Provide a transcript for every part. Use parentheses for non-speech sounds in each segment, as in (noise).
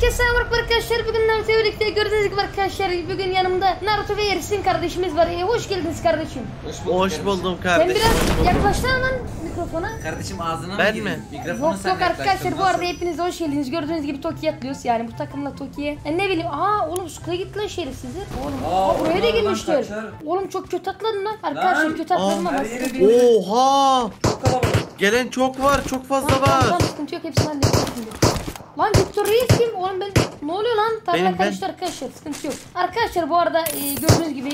Herkese selam arkadaşlar. Bugün Naruto birlikte gördüğünüz gibi arkadaşlar. Bugün yanımda Naruto ve Ersin kardeşimiz var. Ee, hoş geldiniz kardeşim. Hoş bulduk. Hoş kardeşim. buldum Sen kardeşim. biraz hoş buldum. yaklaşsana lan mikrofona. Kardeşim ağzına Ben mı girdin? mi? Mikrofonu Yok sen yok arkadaşlar bu arada hepiniz hoş geldiniz. Gördüğünüz gibi Toki'ye atlıyoruz. Yani bu takımla Toki'ye. E ne bileyim. Aa oğlum Suku'ya gitti lan şerefsizler. Oğlum Aa, aa, buraya da girmişler. Oğlum çok kötü atladın lan. Arkadaşlar Lan, kötü bir- Oha! Gelen çok var, çok fazla Tamam, tamam, var. tamam, sıkıntı yok hepsini halledeceğiz şimdi. Lan Victor Reis kim? Oğlum ben ne oluyor lan? Tarla Benim, ben. karıştı arkadaşlar sıkıntı yok. Arkadaşlar bu arada e, gördüğünüz gibi.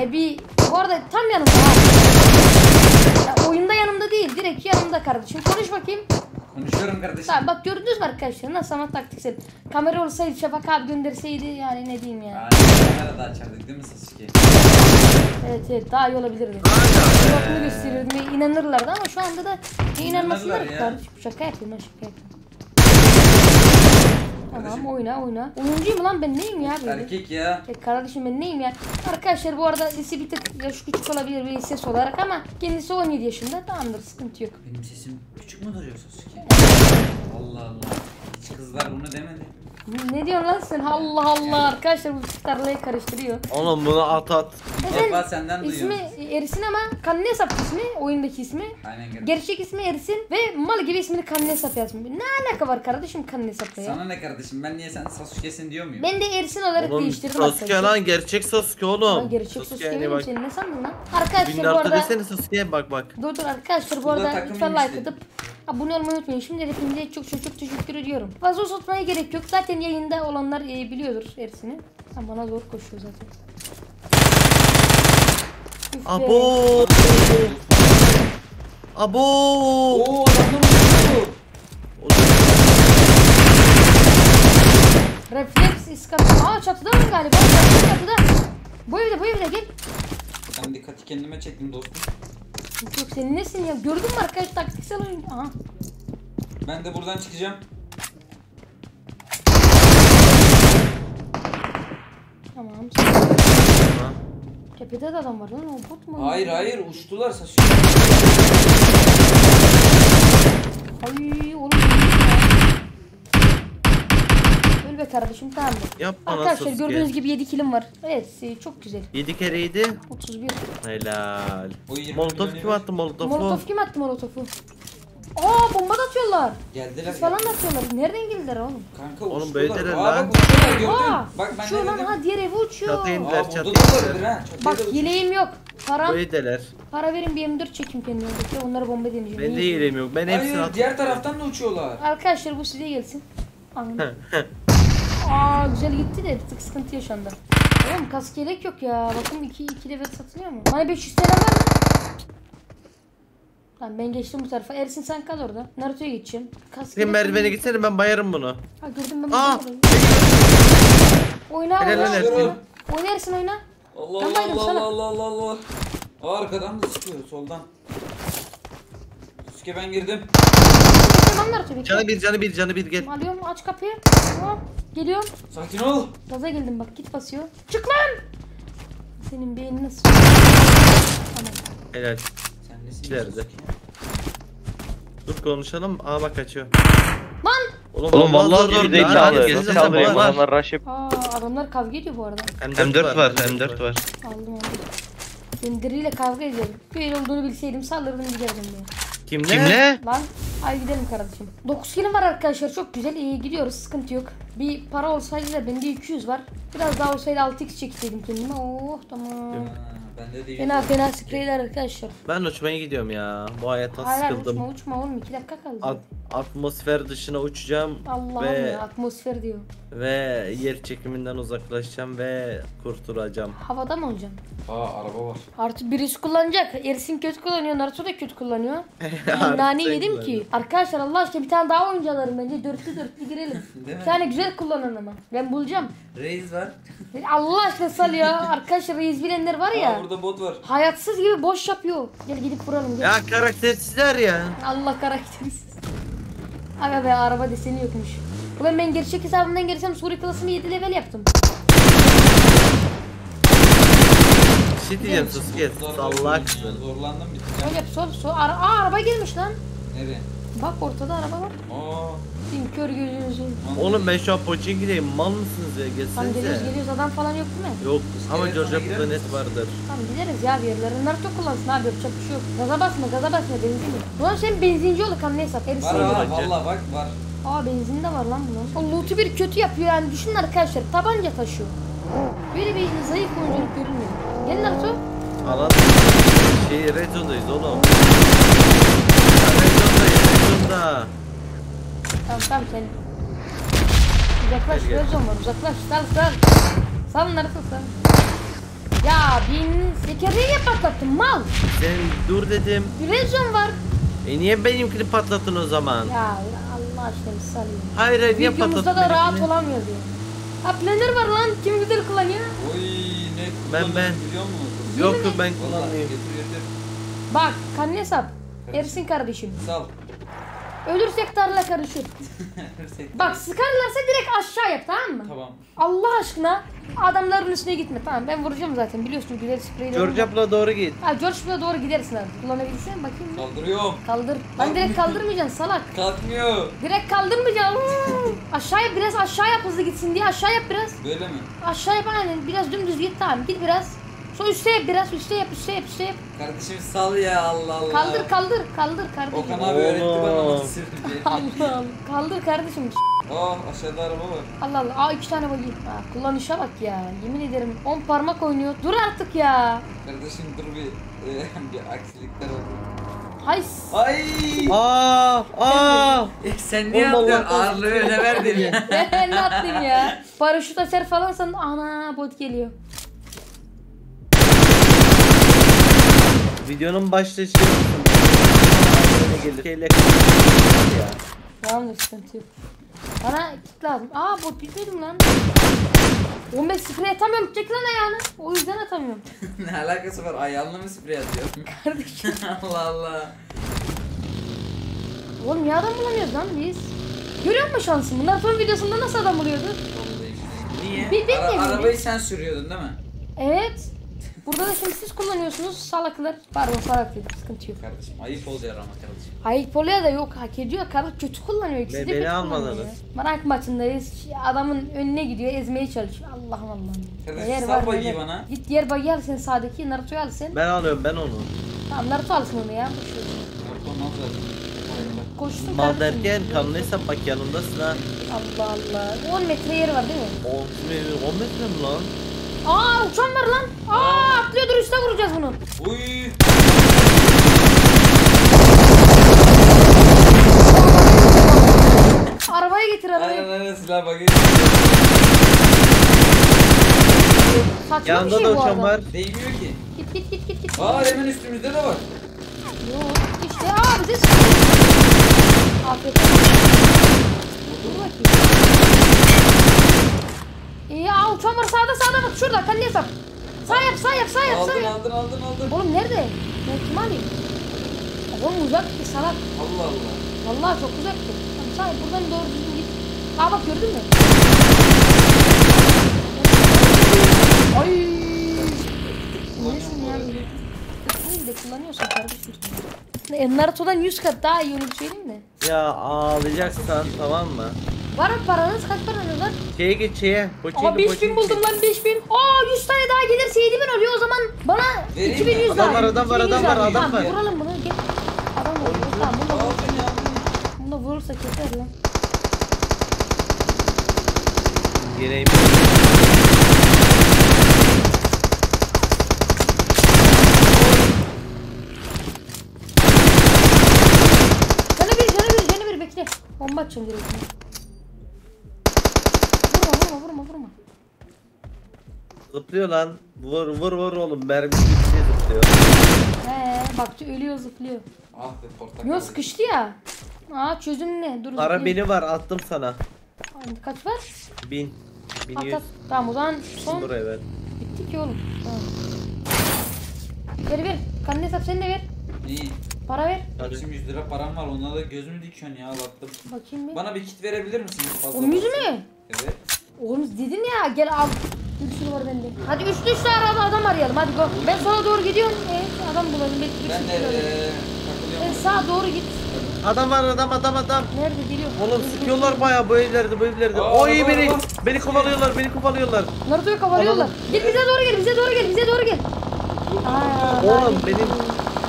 E bir bu arada tam yanımda. Ya, oyunda yanımda değil direkt yanımda kardeşim. Konuş bakayım. Konuşuyorum kardeşim. Tamam bak gördünüz mü arkadaşlar nasıl ama taktiksel. Kamera olsaydı Şafak abi gönderseydi yani ne diyeyim ya. Aa, kamera da açardık değil mi Sasuke? Evet evet daha iyi olabilirdi. Aynen be. gösterirdim inanırlardı ama şu anda da inanmasınlar ya. Şaka yapıyorum ben şaka yapıyorum. Tamam oyna oyna. Oyuncuyum lan ben neyim ya böyle? Erkek ya. E, kardeşim ben neyim ya? Arkadaşlar bu arada lise bir tık yaş küçük olabilir bir ses olarak ama kendisi 17 yaşında tamamdır sıkıntı yok. Benim sesim küçük mü duruyor Sasuke? Allah Allah. Hiç kızlar bunu demedi. Ne diyorsun lan sen? Allah Allah arkadaşlar bu tarlayı karıştırıyor. Oğlum bunu at at. Neden? Baba senden İsmi duyuyorum. Ersin ama kanne hesap ismi oyundaki ismi. Aynen kardeşim. Gerçek ismi Ersin ve mal gibi ismini kanne hesap yazmış. Ne alaka var kardeşim kanne hesapla ya? Sana ne kardeşim? Ben niye sen Sasuke'sin diyor muyum? Ben de Ersin olarak Oğlum değiştirdim Sasuke lan gerçek Sasuke oğlum. Lan gerçek Sasuke Sasuke'ye miyim bak. seni ne sandın lan? Arkadaşlar bu Binlerce arada desene Sasuke'ye bak bak. dur dur arkadaşlar bu da arada takım lütfen like atıp abone olmayı unutmayın. Şimdi hepinize çok çok çok teşekkür ediyorum. Fazla uzatmaya gerek yok. Zaten yayında olanlar e, biliyordur Ersin'i. Sen bana zor koşuyor zaten. Abo. Abo. Oo adamlar uçuyor. Refleks iskat. Aa çatıda mı galiba? Çatıda çatıda. Bu evde bu evde gel. Ben dikkati kendime çektim dostum. Yok yok senin nesin ya? Gördün mü arkadaş taktiksel oyun? Aha. Ben de buradan çıkacağım. Tamam. Tepede de adam var lan o bot mu? Hayır hayır uçtular Sasuke. Ay oğlum. Öl be kardeşim tamam. Yapma lan Arkadaşlar gördüğünüz gibi 7 kilim var. Evet e, çok güzel. 7 kereydi. 31. Helal. O 20 Molotof kim attı molotofu? Molotof kim attı molotofu? Aa bomba da atıyorlar. Geldiler. Sis falan da atıyorlar. Nereden geldiler oğlum? Kanka Oğlum uçtular. böyleler Aa, lan. Aa, Bak ben uçuyor lan ha diğer evi uçuyor. Çatıya indiler. Çatıya Bak yeleğim yok. Param. Böyleler. Para verin bir M4 çekeyim kendime. Bekle onlara bomba deneyeceğim. Ben de iyiliğim yok. Ben hepsini Hayır attım. diğer taraftan da uçuyorlar. Arkadaşlar bu size gelsin. Anladım. Aa güzel gitti de bir tık sıkıntı yaşandı. Oğlum kask yelek yok ya. Bakın 2 2 level satılıyor mu? Bana 500 TL mı? Tamam ben geçtim bu tarafa. Ersin sen kal orada. Naruto'ya geçeceğim. Kask Sen merdivene gitsene ben bayarım bunu. Ha gördüm ben. Aa! bunu. Oyna Helal oyna. lan Ersin. oyna. Ersin oyna. Allah Ben Allah baydım Allah sana. Allah Allah Allah. Aa, arkadan da sıkıyor soldan. Sasuke ben girdim. Tamam Naruto bekle. Canı bir canı bir canı bir gel. Alıyorum aç kapıyı. Tamam. Geliyorum. Sakin ol. Gaza geldim bak git basıyor. Çık lan. Senin beynin nasıl? Tamam. Helal. Sen nesin? Sasuke? Dur konuşalım. Aa bak kaçıyor. Lan. Oğlum vallahi zor geri lan. zekalı. Herkesin Nasıl kaldırayım var. adamlar rush yap. Aa adamlar kavga ediyor bu arada. M4 var, M4 var. Aldım aldım. Ben diriyle kavga ediyorum. Böyle olduğunu bilseydim saldırdım giderdim ya. Kimle? Kimle? Lan ay gidelim kardeşim. 9 kilim var arkadaşlar çok güzel iyi gidiyoruz sıkıntı yok. Bir para olsaydı da bende 200 var. Biraz daha olsaydı 6x çekseydim kendime. Oh tamam. Bende de Fena fena spreyler arkadaşlar. Ben uçmaya gidiyorum ya. Bu hayata Hayır hayır, sıkıldım. uçma uçma oğlum 2 dakika kaldı. At- atmosfer dışına uçacağım Allah'ım ve ya atmosfer diyor. ve yer çekiminden uzaklaşacağım ve kurtulacağım. Havada mı olacaksın? Aa araba var. Artık birisi kullanacak. Ersin kötü kullanıyor. Naruto da kötü kullanıyor. (laughs) Ben nane yedim ki. Arkadaşlar Allah aşkına bir tane daha oyuncu alırım bence. Dörtlü dörtlü girelim. (laughs) Değil mi? bir tane güzel kullanan ama. Ben bulacağım. Reis var. (laughs) Allah aşkına sal ya. Arkadaşlar reis bilenler var Aa ya. Burada bot var. Hayatsız gibi boş yapıyor. Gel gidip vuralım gel. Ya karaktersizler ya. Allah karakteriz. Aga be araba deseni yokmuş. Ulan ben gerçek hesabımdan girsem Suri klasını 7 level yaptım. Bir şey diyeceğim Zor- sallaksın. Zorlandım bir Sol yap sol sol. Ara Aa araba gelmiş lan. Nereye? Bak ortada araba var. Aa kör gözünüzü. Oğlum ben şu an Pochinki'deyim. Mal mısınız ya? Tamam geliyoruz geliyoruz adam falan yok değil mi? Yok ama Evet, Georgia ona misin? vardır. Tamam gideriz ya bir yerlere. Naruto kullansın abi yapacak bir şey yok. Gaza basma gaza basma benzin yok. Ulan sen benzinci olduk kan ne hesap? Erisi. Var ha bence. valla bak var. Aa benzin de var lan bunun. O loot'u bir kötü yapıyor yani düşünün arkadaşlar tabanca taşıyor. Böyle bir zayıf oyunculuk görünmüyor. Gel Naruto. Alan şey Red Zone'dayız oğlum. Red Zone'da. Tamam tamam sen. Uzaklaş Gel, zone var uzaklaş sal sal. Sal Naruto sal. Ya bin sekeriye patlattın mal. Sen dur dedim. Zone var. E niye benimkini patlattın o zaman? Ya Allah aşkına bir sal ya. Hayır hayır niye Videomuzda patlattın da rahat olamıyor diyor. Ha planör var lan kim güzel kullanıyor. Oy Ben- ben. Yok ben kullanmayayım. Bak kan hesap. Ersin kardeşim. Sal. Ölürsek tarla karışır. Bak sıkarlarsa direkt aşağı yap tamam mı? Tamam. Allah aşkına adamların üstüne gitme. Tamam ben vuracağım zaten biliyorsun güzel spreyle. George Apple'a doğru git. Ha George Bull'a doğru gidersin abi. Kullanabilsen bakayım. Kaldırıyorum. Kaldır. Lan direkt kaldırmayacaksın salak. Kalkmıyor. Direkt kaldırmayacaksın. Aşağıya biraz aşağı yap hızlı gitsin diye aşağı yap biraz. Böyle mi? Aşağı yap aynen biraz dümdüz git tamam git biraz. Sonra üste yap biraz üste yap üste yap üste yap. Kardeşim sal ya Allah Allah. Kaldır kaldır kaldır kardeşim. Okan abi öğretti bana nasıl sürüldüğünü. (laughs) Allah Allah. Kaldır kardeşim. Oh aşağıda araba var. Allah Allah. Aa iki tane bakayım. Ha, kullanışa bak ya. Yemin ederim 10 parmak oynuyor. Dur artık ya. Kardeşim dur bir e, (laughs) bir aksilikler oldu. Hay. Ay! Aa aa. E, sen niye korusun. Ağırlığı öne verdin ya. (laughs) ne attım ya. Paraşüt açar falan san ana bot geliyor. Videonun başlığı şey gelir? Şeyle ya. Tamamdır sıkıntı yok. Bana kit lazım. Aa bot bitmedim lan. 15 sprey atamıyorum. Çek lan ayağını. O yüzden atamıyorum. (laughs) ne alakası var? Ayağınla mı sprey atıyorsun? (laughs) Kardeşim. Allah Allah. Oğlum ya adam bulamıyoruz lan biz. Görüyor musun şansım? Bunlar son videosunda nasıl adam buluyordu? Niye? Bir- bir Ara- mi? arabayı sen sürüyordun değil mi? Evet. Burada da şimdi siz kullanıyorsunuz salaklar. Pardon salak dedim sıkıntı yok. Kardeşim ayıp oluyor ama kardeşim. Hayır Polya da yok hak ediyor. Karı kötü kullanıyor. İkisi Be- de beni kötü almadınız. kullanıyor. Rank maçındayız. Adamın önüne gidiyor ezmeye çalışıyor. Allah'ım Allah'ım. Kardeşim, Yer sal var, bagiyi neler. bana. Git diğer bagi al sen sağdaki Naruto'yu al sen. Ben alıyorum ben onu. Tamam Naruto alsın onu ya. Boş ver. Olmaz zaten. Koşsun Mal kardeşim. derken kanlı hesap bak yanındasın ha. Allah Allah. 10 metre yeri var değil mi? 10 metre, 10 metre mi lan? Aa uçan var lan. Aa atlıyordur üstte vuracağız bunu. Uy! Arabaya getir arabayı. Aynen aynen silah bagi. Saçma bir Yanında şey da bu uçan adam. var. Değmiyor ki. Git git git git git. Aa hemen üstümüzde de var. Yok işte aa bize sıkıyor. Afiyet olsun. Dur bakayım. İyi uçan var sağda sağda bak şurada kalliye sap. Sağ yap sağ yap sağ yap sağ Aldın yap. aldın aldın aldın. Oğlum nerede? Ben kim alayım? Oğlum uzak bir salak. Allah Allah. Vallahi çok uzaktı. Tamam sağ yap buradan doğru düzgün git. Aa bak gördün mü? Ay. Nesin ya? Değil de kullanıyorsun kardeşim. Naruto'dan 100 kat daha iyi onu bir söyleyeyim mi? Ya ağlayacaksan tamam mı? Var mı paranız? Kaç paranız var? Şeye geç şeye. Pochinki, Aa 5000 Pochinki. buldum lan 5000. Aa 100 tane daha gelirse 7000 oluyor o zaman bana Vereyim 2100 mi? daha. Adam var, adam var, 2100 adam var, adam Tamam, var. Vuralım bunu gel. Adam vuruyor. Tamam bunu vur. Aldın ya aldın. Bunu vurursa keser lan. Gireyim. Canı bir canı bir canı bir bekle. Bomba atacağım direkt. Zıplıyor lan. Vur vur vur oğlum. Mermi bir şey zıplıyor. He bak ölüyor zıplıyor. Ah be portakal. Yo sıkıştı ya. Aa çözüm ne? Dur Ara beni var attım sana. Kaç var? Bin. Bin At yüz. at. Tamam o zaman son Buraya ver. bitti ki oğlum. Tamam. Ver ver. Kanne hesap sen de ver. İyi. Para ver. Kardeşim 100 lira param var. Onlara da gözümü dikiyorsun ya baktım. Bakayım bir. Bana bir kit verebilir misin? Fazla Oğlum yüzü varsa. mü? Evet. Oğlum dedin ya gel al. Sürü var bende. Hadi üçlü üçlü arada adam arayalım hadi go. Ben sola doğru gidiyorum. Evet adam bulalım. Bekle, Ben de Sen takılıyorum. sağa doğru git. Adam var adam adam adam. Nerede geliyor? Oğlum sıkıyorlar bayağı bu evlerde bu evlerde. Aa, Oy beni araba. beni kovalıyorlar beni kovalıyorlar. Naruto'yu kavalıyorlar. Alalım. Gel bize doğru gel bize doğru gel bize doğru gel. Aa, Oğlum benim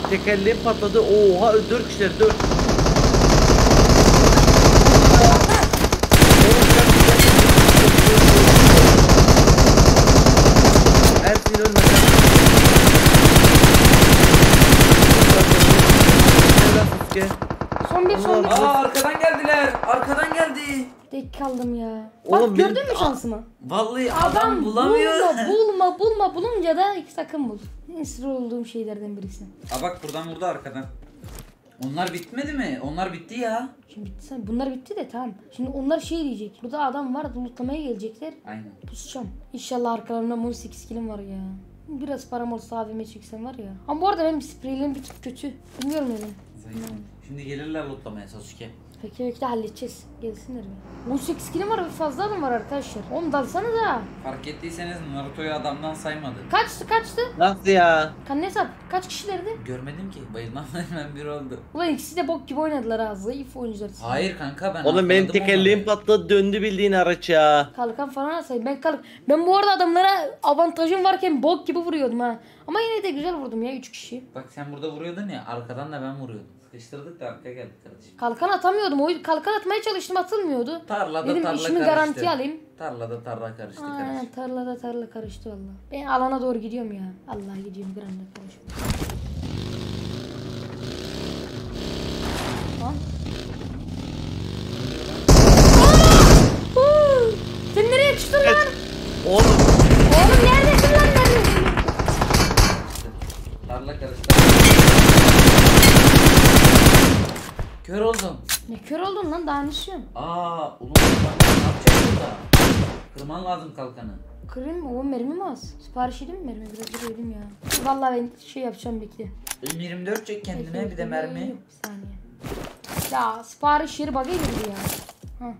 tekerleğim patladı. Oha 4 kişiler 4. Ersin ölme. Helal Sasuke. Son bir son bir. Allah. Aa arkadan geldiler. Arkadan geldi. Tek kaldım ya. Oğlum Bak gördün mü şansımı? Vallahi Adam, adam, bulamıyor. bulma (laughs) bulma bulma bulunca da takım bul. En sinir olduğum şeylerden birisi. Aa bak buradan vurdu arkadan. Onlar bitmedi mi? Onlar bitti ya. Şimdi bitti sen bunlar bitti de tamam. Şimdi onlar şey diyecek. Burada adam var lootlamaya gelecekler. Aynen. Pusacağım. İnşallah arkalarında 18 kilim var ya. Biraz param olsa AVM çeksem var ya. Ama bu arada benim spreylerim bir tık kötü. Bilmiyorum. Zayıf. Şimdi gelirler lootlamaya Sasuke. Peki bekle halledeceğiz. Gelsinler be. 18 kilim var fazla adam var arkadaşlar. Oğlum dalsanıza. Fark ettiyseniz Naruto'yu adamdan saymadı. Kaçtı kaçtı? Nasıl ya? Kan ne hesap? Kaç kişilerdi? Görmedim ki. Bayılmam hemen (laughs) bir oldu. Ulan ikisi de bok gibi oynadılar ha. Zayıf oyuncular. Hayır kanka ben Oğlum benim tekerleğim patladı döndü bildiğin araç ya. Kalkan falan atsaydım. Ben kalk ben bu arada adamlara avantajım varken bok gibi vuruyordum ha. Ama yine de güzel vurdum ya 3 kişi. Bak sen burada vuruyordun ya arkadan da ben vuruyordum. Sıkıştırdık da arkaya geldik kardeşim. Kalkan atamıyordum. O kalkan atmaya çalıştım atılmıyordu. Tarlada Dedim tarla işimi karıştı. garantiye alayım. Tarlada tarla karıştı Aynen kardeşim. tarlada tarla karıştı valla. Ben alana doğru gidiyorum ya. Allah gidiyorum bir anda karışım. Lan. Aa! Huu! Sen nereye çıktın lan? Oğlum neredesin lan neredesin? Tarla karıştı. Kör oldum. Ne kör oldun lan daha istiyorsun? Aa, ulan ben ne yapacağım burada? Kırman lazım kalkanı. Kırayım mı? O mermi mi az? Sipariş edeyim mi mermi? Biraz yedim ya. Vallahi ben şey yapacağım bekle. M24 çek kendine Bekle, bir de bekle, mermi. yok, Bir saniye. Ya sipariş yeri bug'a girdi ya. Ha.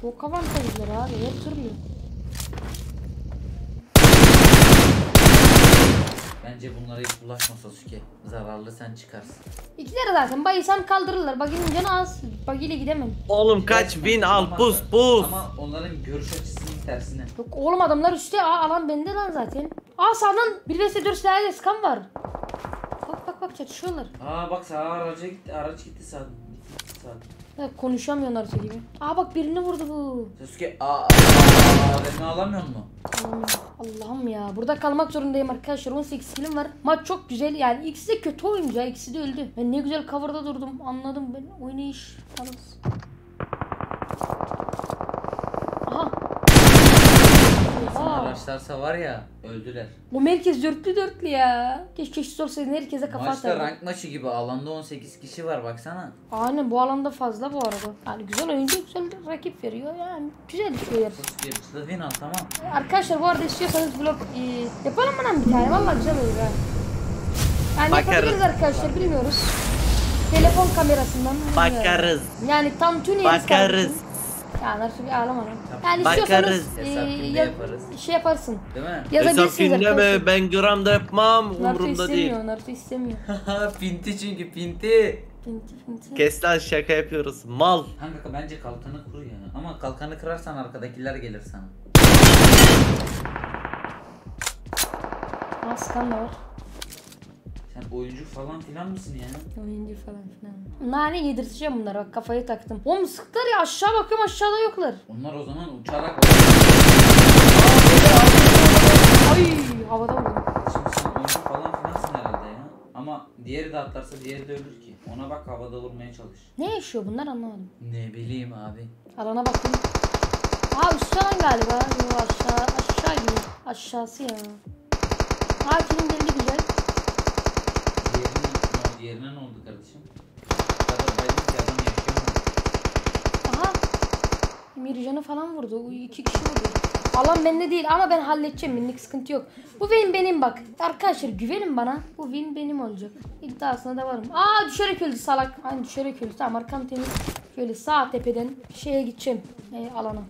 Çok avantajlılar abi. Hep tırlıyor. Bence bunlara hiç bulaşma Sasuke. Zararlı sen çıkarsın. İkileri zaten bayılsam kaldırırlar. Baginin canı az. Bagiyle gidemem. oğlum kaç bin al pus pus. Ama onların görüş açısının tersine. Yok oğlum adamlar üstte. Aa alan bende lan zaten. Aa sağdan 1 vs 4 silahıyla sıkan var. Bak bak bak çatışıyorlar. Aa bak sağ araca gitti. Araç gitti sağ. Gitti sağ. Ya konuşamıyor Naruto gibi. Aa bak birini vurdu bu. Sasuke aa, aa, beni alamıyor mu? Allah'ım, Allah'ım ya. Burada kalmak zorundayım arkadaşlar. 18 kilim var. Maç çok güzel. Yani ikisi de kötü oyuncu ya. İkisi de öldü. Ben ne güzel cover'da durdum. Anladım ben. Oynayış. Yalnız. Aha. Araçlarsa var ya öldüler. Bu merkez dörtlü dörtlü ya. Keşke eşit olsaydı herkese kafa Maçta atardı. rank maçı gibi alanda 18 kişi var baksana. Aynen bu alanda fazla bu arada. Yani güzel oyuncu güzel rakip veriyor. Yani güzel. Sasuke Slavin al tamam. Arkadaşlar bu arada istiyorsanız vlog e, yapalım mı lan bir tane? Vallahi güzel olur ha. Yani Bakarız. yapabiliriz arkadaşlar bilmiyoruz. Telefon kamerasından. bilmiyorum. Bakarız. Yani tam tüm Bakarız. Yani nasıl bir ağlama lan. Yani Bakarız. istiyorsanız e, ya- yaparız. şey yaparsın. Değil mi? Hesap Yazabilirsiniz arkadaşlar. mi? Ben gramda yapmam Naruto umurumda değil. istemiyor. Naruto istemiyor. (laughs) pinti çünkü pinti. Pinti pinti. Kes lan şaka yapıyoruz. Mal. Kanka bence kalkanı kur ya. Ama kalkanı kırarsan arkadakiler gelir sana. Aa skan da var. Sen oyuncu falan filan mısın ya? Oyuncu falan filan. Nane yedirteceğim bunlara bak kafayı taktım. Oğlum sıktılar ya aşağı bakıyorum aşağıda yoklar. Onlar o zaman uçarak Ay havada vurdum. Şimdi sen oyuncu falan filansın herhalde ya. Ama diğeri de atlarsa diğeri de ölür ki. Ona bak havada vurmaya çalış. Ne yaşıyor bunlar anlamadım. Ne bileyim abi. Alana bakayım. Aa üstte lan galiba. Yo aşağı aşağı gibi. Aşağısı ya. Aa kimin geldi güzel. Diğerine, ne oldu kardeşim? Kadar baydın ki adam mu? Aha. Emircan canı falan vurdu. O iki kişi vurdu. Alan bende değil ama ben halledeceğim. Benlik sıkıntı yok. Bu win benim bak. Arkadaşlar güvenin bana. Bu win benim olacak. İddiasına da varım. Aa düşerek öldü salak. Hani düşerek öldü. Tamam arkam temiz. Şöyle sağ tepeden şeye gideceğim. E, alana.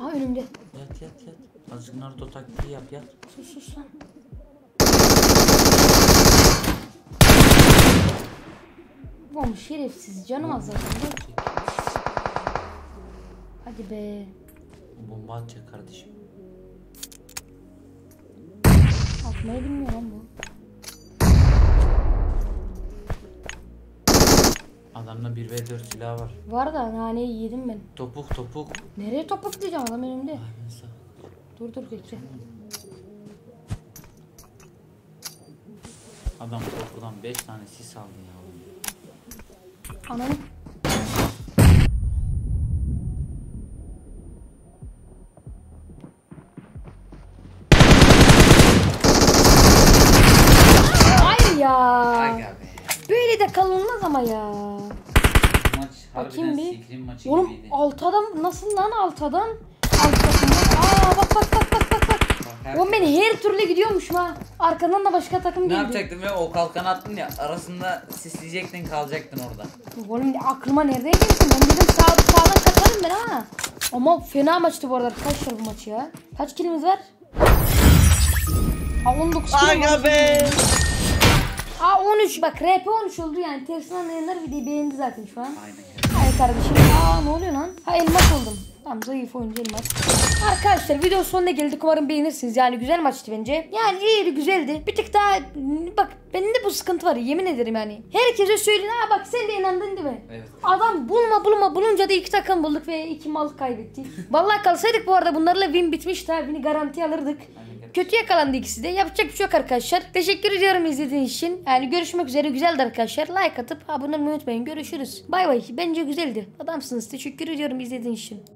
Aa önümde. Yat yat yat. Azıcık Naruto taktiği yap yat. Sus sus lan. Oğlum şerefsiz canım azaldı. Hadi be. Bomba atacak kardeşim. Atmayı bilmiyor lan bu. Adamda 1v4 silah var. Var da naneyi yedim ben. Topuk topuk. Nereye topuklayacağım adam önümde. Ay ben sağ. Dur dur bekle. Adam korkudan 5 tane sis aldı ya. Ananı. Hayır ya. Böyle de kalınmaz ama ya. Maç Bakayım bir. maçı Oğlum gibiydi. alt adam nasıl lan alt adam? Alt takımda. Aa bak bak bak bak bak. Her- Oğlum ben her türlü gidiyormuşum ha. Arkadan da başka takım Ne geldi. yapacaktın ve o kalkanı attın ya arasında sisleyecektin kalacaktın orada. Oğlum aklıma nereden gelsin? Ben dedim sağ, sağdan katarım ben ama. Ama fena maçtı bu arada arkadaşlar bu maç ya. Kaç kilimiz var? Aa 19 kilim var. Aga be. Aa 13 bak RP 13 oldu yani. Tersinden anlayanlar videoyu beğendi zaten şu an. Aynen. Hayır kardeşim. Aa ne oluyor Tamam zayıf oyuncu elmas. Arkadaşlar video sonuna geldik. Umarım beğenirsiniz. Yani güzel maçtı bence. Yani iyiydi güzeldi. Bir tık daha bak bende bu sıkıntı var yemin ederim yani. Herkese söyleyin. Ha bak sen de inandın değil mi? Evet. Adam bulma bulma bulunca da iki takım bulduk ve iki mal kaybettik. (laughs) Vallahi kalsaydık bu arada bunlarla win bitmişti. Win'i garanti alırdık. Aynen. Kötü yakalandı ikisi de. Yapacak bir şey yok arkadaşlar. Teşekkür ediyorum izlediğiniz için. Yani görüşmek üzere. Güzeldi arkadaşlar. Like atıp abone olmayı unutmayın. Görüşürüz. Bay bay. Bence güzeldi. Adamsınız. Teşekkür ediyorum izlediğiniz için.